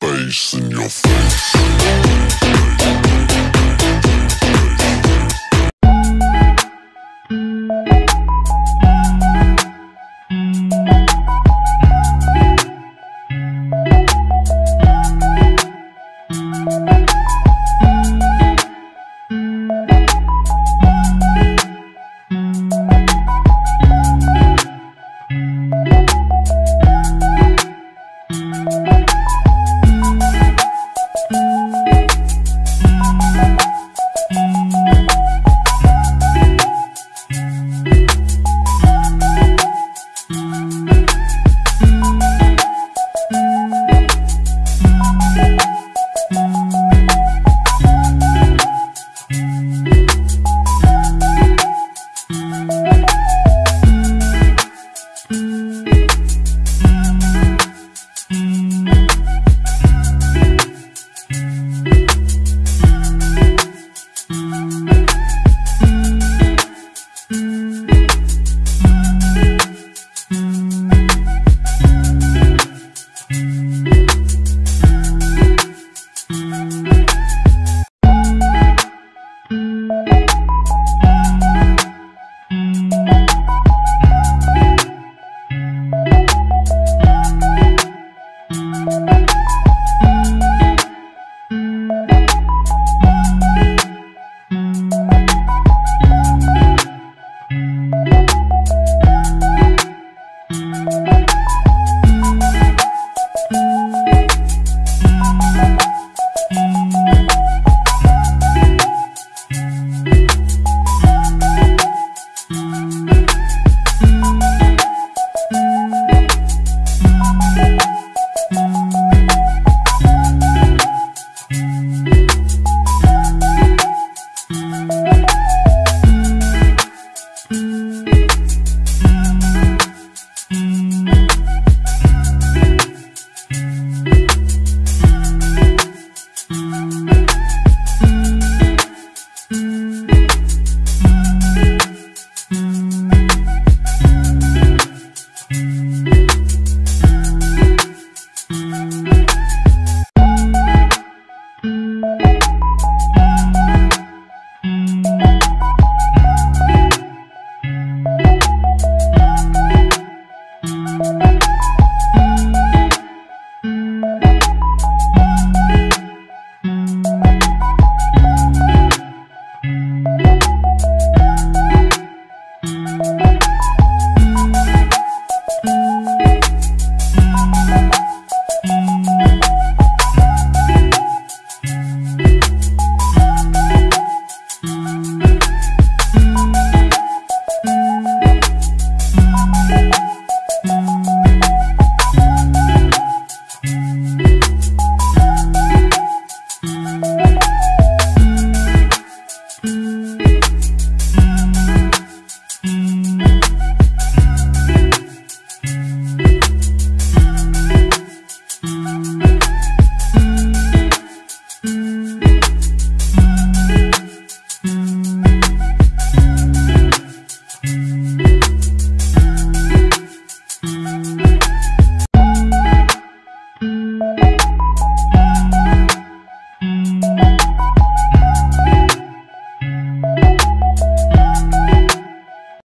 bass in your face.